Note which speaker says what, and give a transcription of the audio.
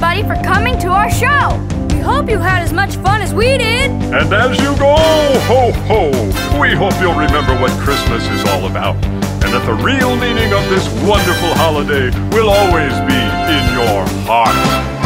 Speaker 1: everybody for coming to our show. We hope you had as much fun as we did.
Speaker 2: And as you go, ho ho, we hope you'll remember what Christmas is all about. And that the real meaning of this wonderful holiday will always be in your heart.